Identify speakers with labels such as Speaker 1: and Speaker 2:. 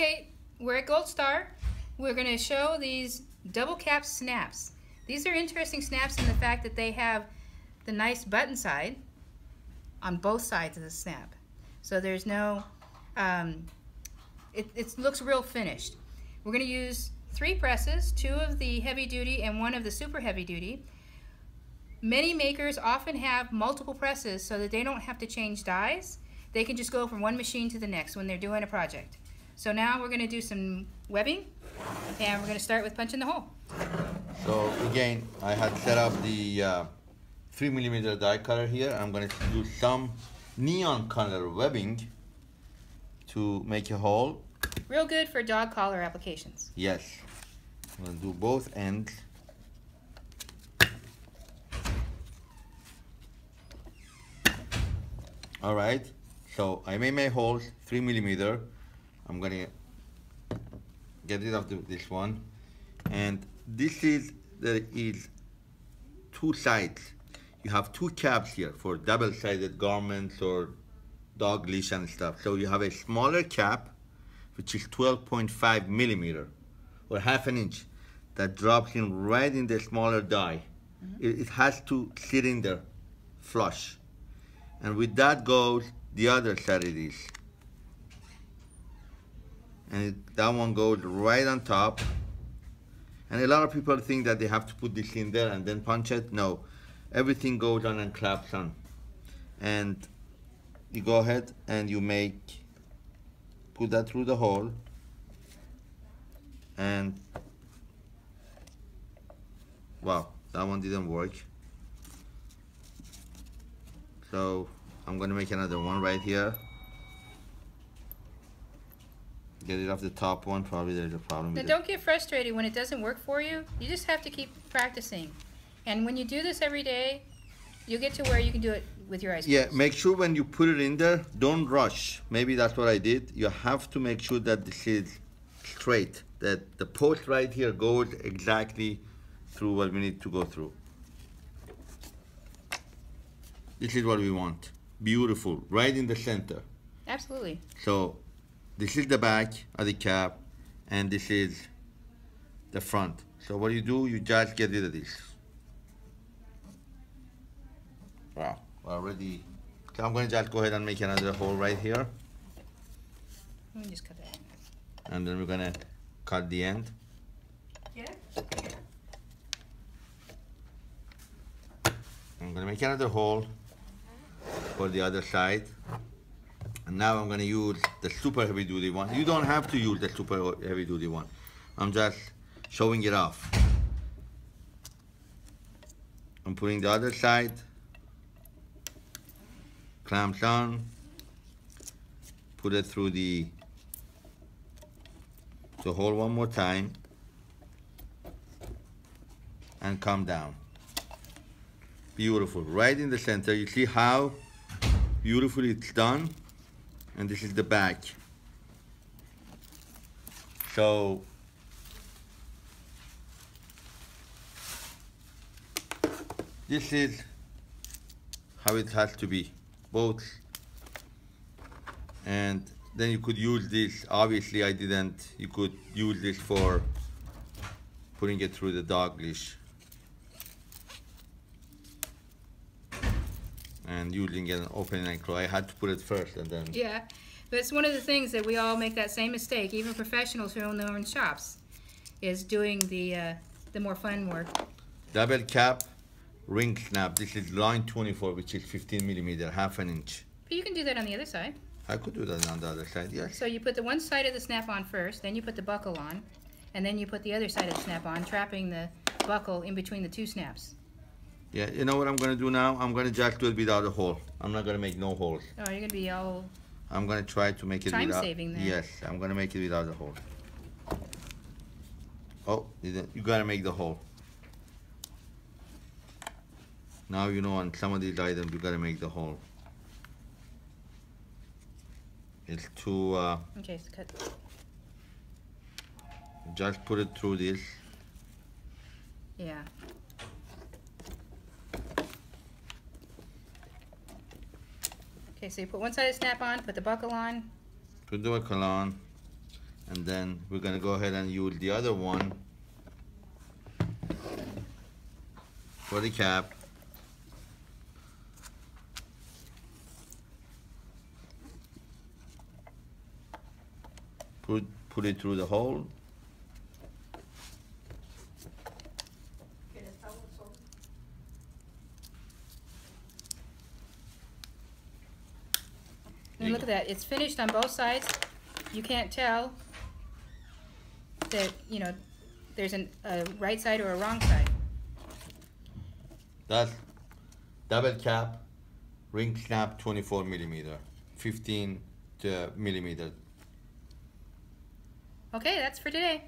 Speaker 1: Okay, we're at Gold Star. We're going to show these double cap snaps. These are interesting snaps in the fact that they have the nice button side on both sides of the snap. So there's no, um, it, it looks real finished. We're going to use three presses, two of the heavy duty and one of the super heavy duty. Many makers often have multiple presses so that they don't have to change dies. They can just go from one machine to the next when they're doing a project. So now we're going to do some webbing and we're going to start with punching the hole.
Speaker 2: So again, I had set up the uh, 3 millimeter die cutter here. I'm going to do some neon color webbing to make a hole.
Speaker 1: Real good for dog collar applications.
Speaker 2: Yes. I'm going to do both ends. All right. So I made my holes 3 millimeter. I'm going to get rid of the, this one. And this is, there is two sides. You have two caps here for double-sided garments or dog leash and stuff. So you have a smaller cap, which is 12.5 millimeter or half an inch that drops in right in the smaller die. Mm -hmm. it, it, has to sit in there flush. And with that goes the other side of this. And that one goes right on top. And a lot of people think that they have to put this in there and then punch it. No, everything goes on and claps on. And you go ahead and you make, put that through the hole and wow that one didn't work so I'm gonna make another one right here get it off the top one probably there's a problem
Speaker 1: now don't get frustrated when it doesn't work for you you just have to keep practicing and when you do this every day you'll get to where you can do it with your eyes
Speaker 2: yeah make sure when you put it in there don't rush maybe that's what I did you have to make sure that this is straight that the post right here goes exactly through what we need to go through. This is what we want. Beautiful, right in the center.
Speaker 1: Absolutely.
Speaker 2: So this is the back of the cap and this is the front. So what you do, you just get rid of this. Wow, already. So I'm going to just go ahead and make another hole right here.
Speaker 1: Just cut that.
Speaker 2: And then we're going to cut the end.
Speaker 1: Yeah.
Speaker 2: I'm gonna make another hole for the other side. And now I'm gonna use the super heavy duty one. You don't have to use the super heavy duty one. I'm just showing it off. I'm putting the other side, clamps on, put it through the the hole one more time. And come down. Beautiful. Right in the center. You see how beautifully it's done and this is the back. So this is how it has to be both. And then you could use this. Obviously I didn't. You could use this for putting it through the dog leash and using an opening and close I had to put it first and then
Speaker 1: yeah but it's one of the things that we all make that same mistake. Even professionals who own their own shops is doing the uh, the more fun work.
Speaker 2: Double cap ring snap. This is line 24 which is 15 millimeter half an inch.
Speaker 1: But you can do that on the other side.
Speaker 2: I could do that on the other side, yes.
Speaker 1: So you put the one side of the snap on first, then you put the buckle on, and then you put the other side of the snap on, trapping the buckle in between the two snaps.
Speaker 2: Yeah, you know what I'm gonna do now? I'm gonna just do it without a hole. I'm not gonna make no holes.
Speaker 1: Oh, you're gonna be all...
Speaker 2: I'm gonna try to make it
Speaker 1: Time
Speaker 2: without...
Speaker 1: saving there.
Speaker 2: Yes, I'm gonna make it without a hole. Oh, you gotta make the hole. Now you know on some of these items you gotta make the hole. It's too. uh,
Speaker 1: Okay, so cut.
Speaker 2: just put it through this.
Speaker 1: Yeah. Okay, so you put one side of snap on, put the buckle on.
Speaker 2: Put the buckle on, and then we're gonna go ahead and use the other one for the cap. Put, put it through the hole.
Speaker 1: And look at that, it's finished on both sides. You can't tell that, you know, there's an, a right side or a wrong side.
Speaker 2: That's double cap, ring snap 24 millimeter, 15 uh, millimeter.
Speaker 1: Okay, that's for today.